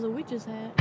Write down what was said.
was a witch's hat.